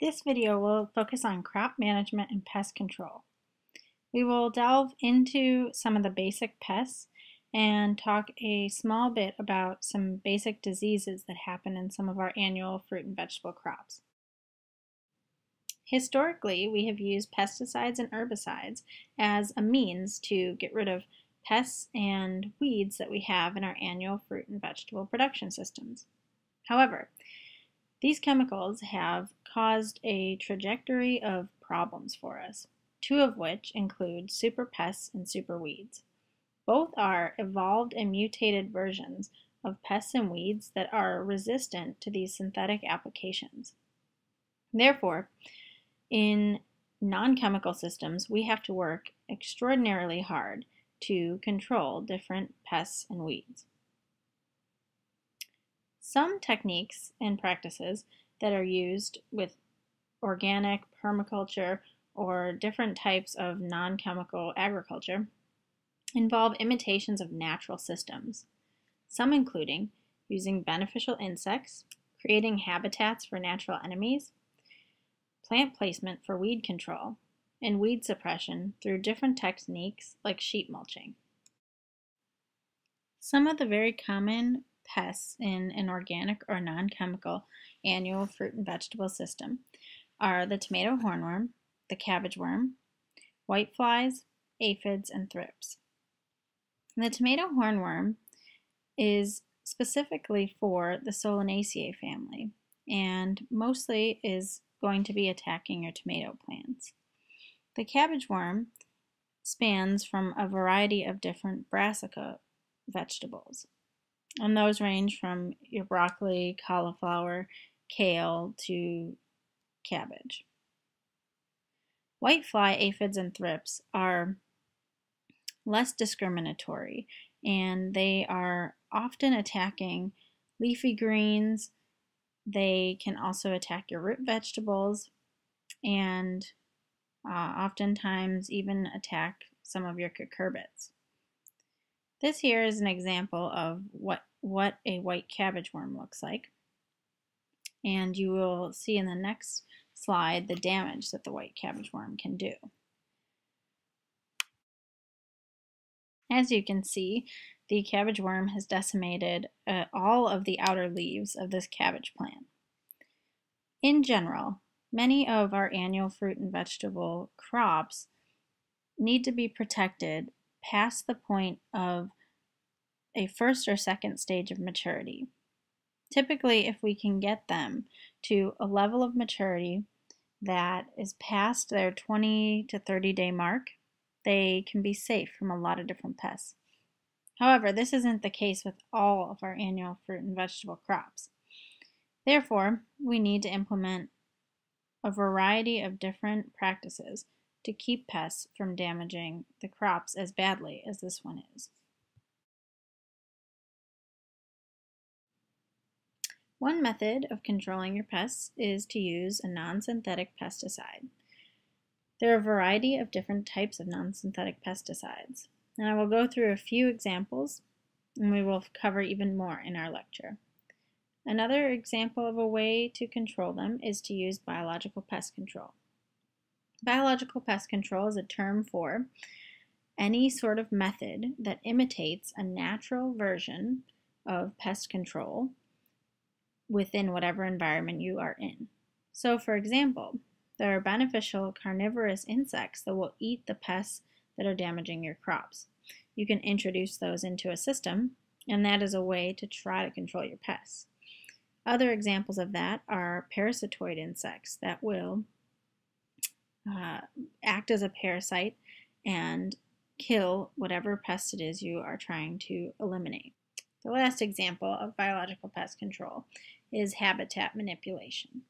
This video will focus on crop management and pest control. We will delve into some of the basic pests and talk a small bit about some basic diseases that happen in some of our annual fruit and vegetable crops. Historically, we have used pesticides and herbicides as a means to get rid of pests and weeds that we have in our annual fruit and vegetable production systems. However, these chemicals have caused a trajectory of problems for us, two of which include super pests and super weeds. Both are evolved and mutated versions of pests and weeds that are resistant to these synthetic applications. Therefore, in non-chemical systems, we have to work extraordinarily hard to control different pests and weeds. Some techniques and practices that are used with organic permaculture or different types of non-chemical agriculture involve imitations of natural systems, some including using beneficial insects, creating habitats for natural enemies, plant placement for weed control, and weed suppression through different techniques like sheet mulching. Some of the very common pests in an organic or non-chemical annual fruit and vegetable system are the tomato hornworm, the cabbage worm, whiteflies, aphids, and thrips. The tomato hornworm is specifically for the Solanaceae family and mostly is going to be attacking your tomato plants. The cabbage worm spans from a variety of different brassica vegetables. And those range from your broccoli, cauliflower, kale to cabbage. Whitefly aphids and thrips are less discriminatory and they are often attacking leafy greens. They can also attack your root vegetables and uh, oftentimes even attack some of your cucurbits. This here is an example of what, what a white cabbage worm looks like. And you will see in the next slide the damage that the white cabbage worm can do. As you can see, the cabbage worm has decimated uh, all of the outer leaves of this cabbage plant. In general, many of our annual fruit and vegetable crops need to be protected past the point of a first or second stage of maturity. Typically, if we can get them to a level of maturity that is past their 20 to 30 day mark, they can be safe from a lot of different pests. However, this isn't the case with all of our annual fruit and vegetable crops. Therefore, we need to implement a variety of different practices to keep pests from damaging the crops as badly as this one is. One method of controlling your pests is to use a non-synthetic pesticide. There are a variety of different types of non-synthetic pesticides, and I will go through a few examples and we will cover even more in our lecture. Another example of a way to control them is to use biological pest control. Biological pest control is a term for any sort of method that imitates a natural version of pest control within whatever environment you are in. So for example, there are beneficial carnivorous insects that will eat the pests that are damaging your crops. You can introduce those into a system, and that is a way to try to control your pests. Other examples of that are parasitoid insects that will uh, act as a parasite and kill whatever pest it is you are trying to eliminate. The last example of biological pest control is habitat manipulation.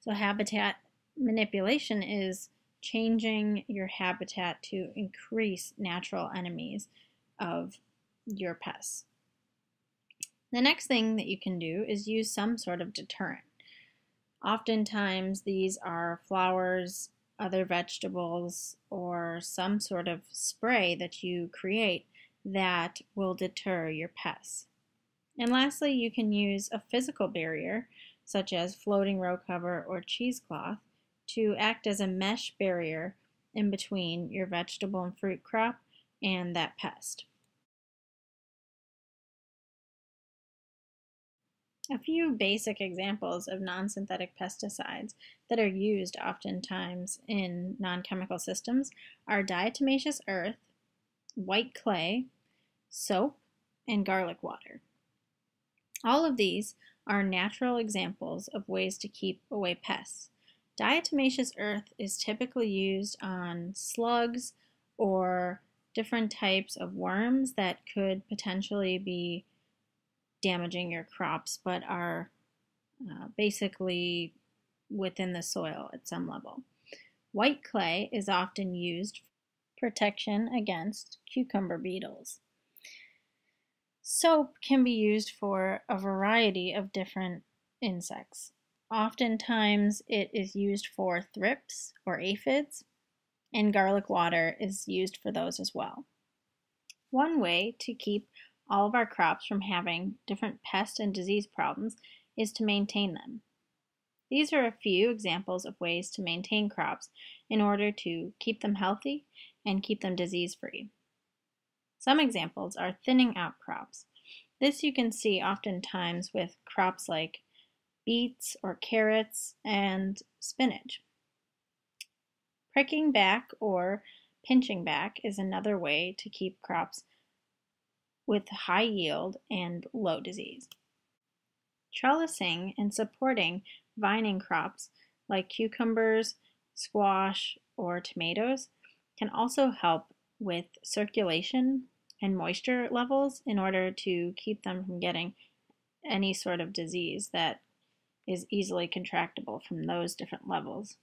So habitat manipulation is changing your habitat to increase natural enemies of your pests. The next thing that you can do is use some sort of deterrent. Oftentimes these are flowers, other vegetables, or some sort of spray that you create that will deter your pests. And lastly, you can use a physical barrier, such as floating row cover or cheesecloth, to act as a mesh barrier in between your vegetable and fruit crop and that pest. A few basic examples of non-synthetic pesticides that are used oftentimes in non-chemical systems are diatomaceous earth, white clay, soap, and garlic water. All of these are natural examples of ways to keep away pests. Diatomaceous earth is typically used on slugs or different types of worms that could potentially be damaging your crops but are uh, basically within the soil at some level. White clay is often used protection against cucumber beetles. Soap can be used for a variety of different insects. Oftentimes it is used for thrips or aphids, and garlic water is used for those as well. One way to keep all of our crops from having different pest and disease problems is to maintain them. These are a few examples of ways to maintain crops in order to keep them healthy and keep them disease-free. Some examples are thinning out crops. This you can see oftentimes with crops like beets or carrots and spinach. Pricking back or pinching back is another way to keep crops with high yield and low disease. Trellising and supporting vining crops like cucumbers, squash, or tomatoes can also help with circulation and moisture levels in order to keep them from getting any sort of disease that is easily contractable from those different levels.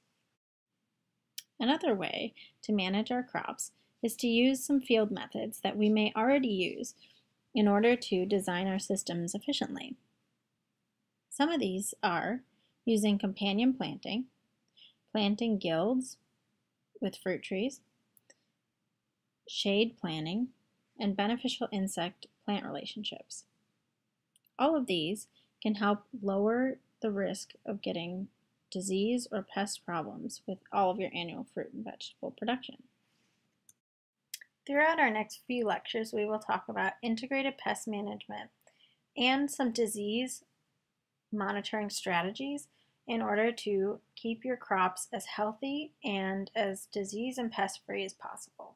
Another way to manage our crops is to use some field methods that we may already use in order to design our systems efficiently. Some of these are using companion planting, planting guilds with fruit trees, shade planning, and beneficial insect plant relationships. All of these can help lower the risk of getting disease or pest problems with all of your annual fruit and vegetable production. Throughout our next few lectures, we will talk about integrated pest management and some disease monitoring strategies in order to keep your crops as healthy and as disease and pest free as possible.